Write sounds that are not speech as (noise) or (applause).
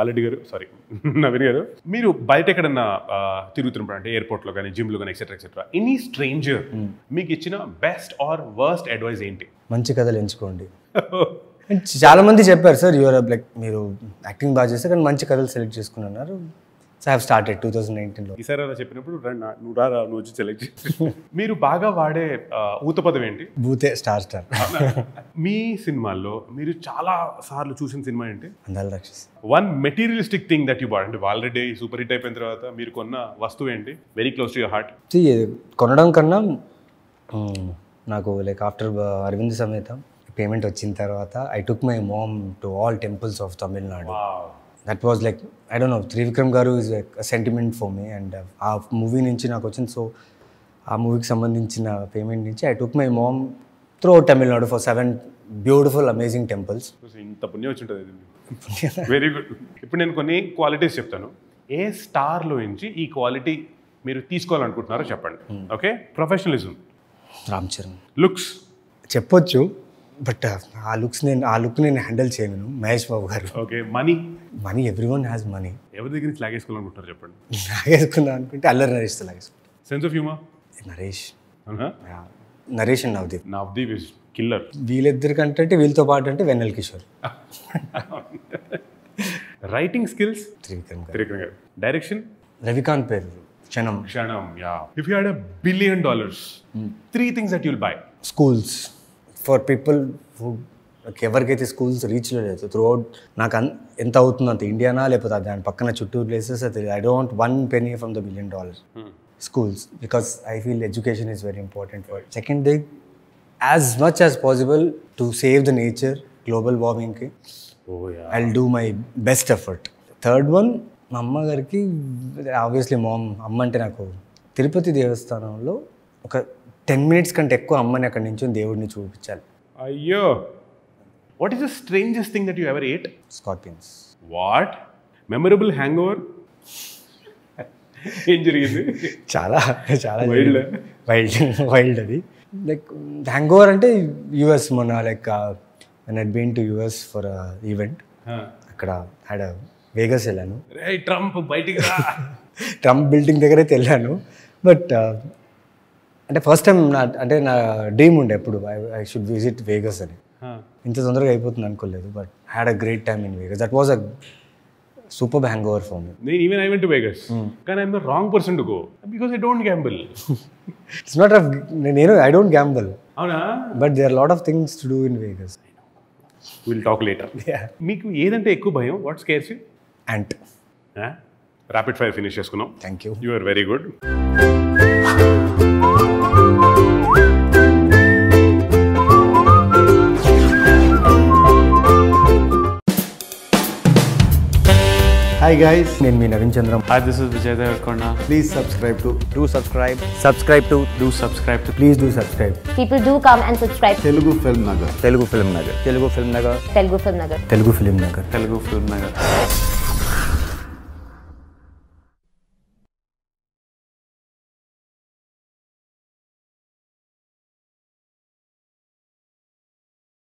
Bala Reddy garu sorry (laughs) Naveen garu మీరు బయట ఎక్కడన్నా తిరుగుతున్నప్పుడు అంటే ఎయిర్పోర్ట్లో కానీ జిమ్లో కానీ ఎక్సెట్రా ఎక్సెట్రా ఎనీ స్ట్రేంజర్ మీకు ఇచ్చిన బెస్ట్ ఆర్ వర్స్ట్ అడ్వైస్ ఏంటి? మంచి కథలు ఎంచుకోండి. (laughs) చాలా మంది చెప్పారు సార్ యువర్ లైక్ మీరు యాక్టింగ్ బాగా చేస్తే కానీ మంచి కథలు సెలెక్ట్ చేసుకున్నారు. So have started two thousand నైన్టీన్లో ఈసారి అలా చెప్పినప్పుడు రా, నా- నువ్వు రా రా, నువ్వు వచ్చి సెలెక్ట్ మీరు బాగా వాడే ఊత పదం ఏంటి? భూతే స్టార్ స్టార్. మీ సినిమాల్లో మీరు చాలా సార్లు చూసిన సినిమా ఏంటి? Andala Rakshas. One materialistic thing that you bought అంటే ఆల్రెడీ సూపర్ హిట్ అయిపోయిన తర్వాత మీరు కొన్న వస్తువు ఏంటి? Very close to your heart కొనడం కన్నా నాకు లైక్ ఆఫ్టర్ అరవింద్ సమేత పేమెంట్ వచ్చిన తర్వాత I took my mom to all temples of Tamil Nadu that was like I don't know Trivikram garu is like sentiment for me and ఆ movie నుంచి నాకు వచ్చింది. So ఆ మూవీకి సంబంధించిన పేమెంట్ నుంచి I took my mom through Tamil Nadu for seven beautiful amazing temples ఇంత పుణ్యం వచ్చి ఉంటుంది వెరీ గుడ్ ఇప్పుడు నేను కొన్ని క్వాలిటీస్ చెప్తాను. ఏ స్టార్లో నుంచి ఈ క్వాలిటీ మీరు తీసుకోవాలనుకుంటున్నారో చెప్పండి. Okay professionalism Ram Charan. Looks చెప్పొచ్చు. బట్ ఆ లుక్స్ నేను ఆ లుక్ నేను హ్యాండిల్ చేయను. Mahesh Babu garu. Okay money? Money everyone has money. ఎవరి దగ్గర నుంచి లాగేసుకోవాలనుకుంటున్నారు చెప్పండి? లాగేసుకుందాం అనుకుంటే అల్లరి నరేష్తో లాగేసుకుంటాం. Sense of humour Naresh. Naresh and Navdeep. Navdeep is killer వీళ్ళిద్దరి కంటే అంటే వీళ్ళతో పాటు అంటే వెన్నెల్ కిషోర్. (laughs) రైటింగ్ స్కిల్స్ త్రివిక్రమ్ త్రికరణ గారు. డైరెక్షన్ రవికాంత్ పేరు. Kshanam. Kshanam yeah if you had a billion dollars three things that you'll buy schools for people who ఎవరికైతే schools రీచ్లో లేదు త్రూ నాకు అంత ఎంత అవుతుందో అంత ఇండియానా లేకపోతే దాని పక్కన చుట్టూ ప్లేసెస్ అయితే I don't one penny from the million dollars schools because I feel education is very important for second thing as much as possible to save the nature global వార్మింగ్కి I do my best effort third one మా అమ్మగారికి obviously మా అమ్మ అంటే నాకు తిరుపతి దేవస్థానంలో ఒక ten minutes కంటే ఎక్కువ అమ్మని అక్కడి నుంచి దేవుడిని చూపించాలి. అయ్యో! What is the strangest thing that you ever ate scorpions what memorable hangover ఏం జరిగింది? చాలా చాలా Wild. వైల్డ్ వైల్డ్ అది. లైక్ హ్యాంగ్ ఓవర్ అంటే యుఎస్ మొన్న like net been to US for event అక్కడ హ్యాడ్ వేగస్ వెళ్ళాను. ట్రంప్ బయటికి (laughs) ట్రంప్ బిల్డింగ్ దగ్గర అయితే వెళ్ళాను బట్ అంటే ఫస్ట్ టైం నా అంటే నా డ్రీమ్ ఉండే ఎప్పుడు. ఐ షుడ్ విజిట్ వేగస్ అని. ఇంత తొందరగా అయిపోతుంది అనుకోలేదు but had a great time in Vegas that was a super hangover for me నేను even I went to Vegas కానీ I'm the wrong person to go because I don't gamble it's not నేను I don't gamble అవునా? But they are lot of things to do in Vegas will talk later మీకు ఏదంటే ఎక్కువ భయం? What scares you and rapid fire finish చేసుకున్నాం. Thank you you are very good Hi guys, నేను మీ Naveen Chandram Hi, this is Vijay Devarkonda. please subscribe to do subscribe subscribe to Do subscribe to please do subscribe People do come and subscribe to Telugu Film Nagar. Telugu film Nagar Telugu film Nagar Telugu Film Nagar. Telugu film Nagar Telugu Film Nagar.